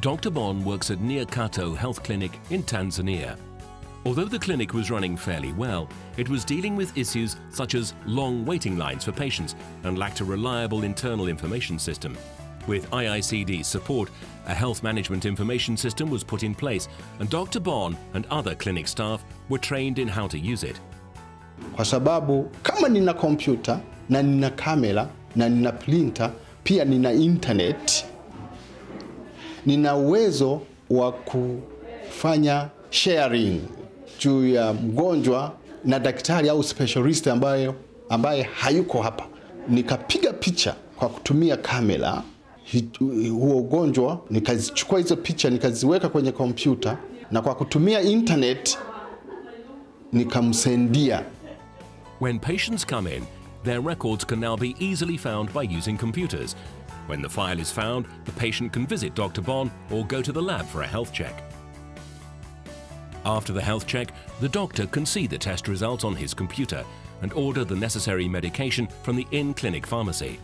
Dr. Bon works at Nyakato Health Clinic in Tanzania. Although the clinic was running fairly well, it was dealing with issues such as long waiting lines for patients and lacked a reliable internal information system. With IICD support, a health management information system was put in place and Dr. Bon and other clinic staff were trained in how to use it. kwa sababu kama nina kompyuta na nina kamera na nina printer pia nina internet, nina uwezo wa kufanya sharing juu ya mgonjwa na daktari au specialist ambaye, ambaye hayuko hapa. Nikapiga picha kwa kutumia kamera huo ugonjwa, nikazichukua hizo picha nikaziweka kwenye kompyuta na kwa kutumia internet nikamsendia When patients come in, their records can now be easily found by using computers. When the file is found, the patient can visit Dr. Bon or go to the lab for a health check. After the health check, the doctor can see the test results on his computer and order the necessary medication from the in-clinic pharmacy.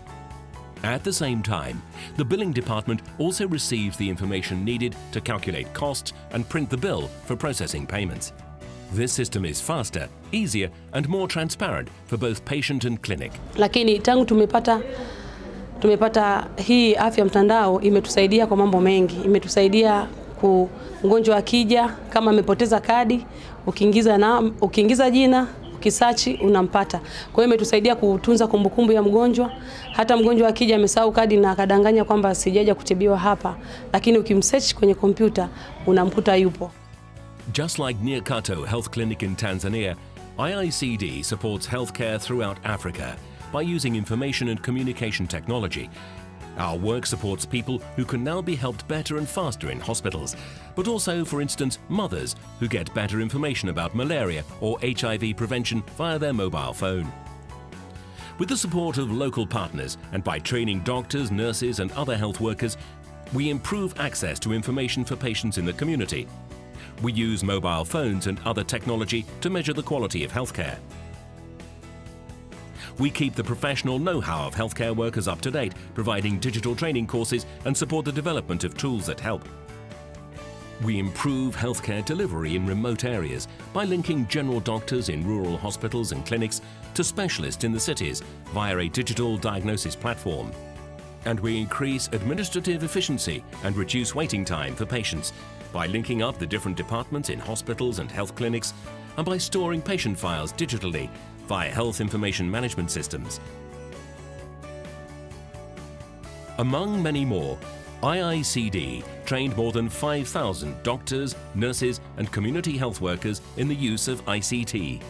At the same time, the billing department also receives the information needed to calculate costs and print the bill for processing payments. This system is faster, easier and more transparent for both patient and clinic. lakini tangu tumepata tumepata hii afya mtandao imetusaidia kwa mambo mengi. Imetusaidia ku mgonjwa akija kama amepoteza kadi, ukiingiza na ukiingiza jina ukisachi unampata. Kwa hiyo imetusaidia kutunza kumbukumbu ya mgonjwa. Hata mgonjwa akija amesahau kadi na akadanganya kwamba sijaja kutibiwa hapa, lakini ukimsearch kwenye kompyuta unamkuta yupo. Just like Nyakato Health Clinic in Tanzania, IICD supports healthcare throughout Africa by using information and communication technology. Our work supports people who can now be helped better and faster in hospitals, but also, for instance, mothers who get better information about malaria or HIV prevention via their mobile phone. With the support of local partners and by training doctors, nurses, and other health workers, we improve access to information for patients in the community. We use mobile phones and other technology to measure the quality of healthcare. We keep the professional know-how of healthcare workers up to date, providing digital training courses and support the development of tools that help. We improve healthcare delivery in remote areas by linking general doctors in rural hospitals and clinics to specialists in the cities via a digital diagnosis platform. And we increase administrative efficiency and reduce waiting time for patients by linking up the different departments in hospitals and health clinics and by storing patient files digitally via health information management systems. Among many more, IICD trained more than 5,000 doctors, nurses, and community health workers in the use of ICT.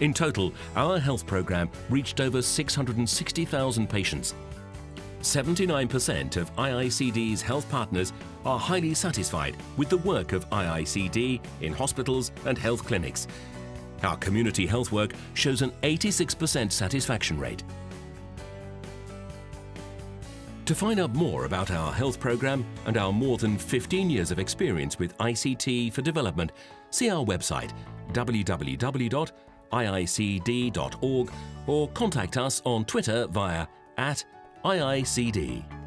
In total, our health program reached over 660,000 patients. 79% of IICD's health partners are highly satisfied with the work of IICD in hospitals and health clinics. Our community health work shows an 86% satisfaction rate. To find out more about our health program and our more than 15 years of experience with ICT for development, see our website www.iicd.org or contact us on Twitter via at IICD.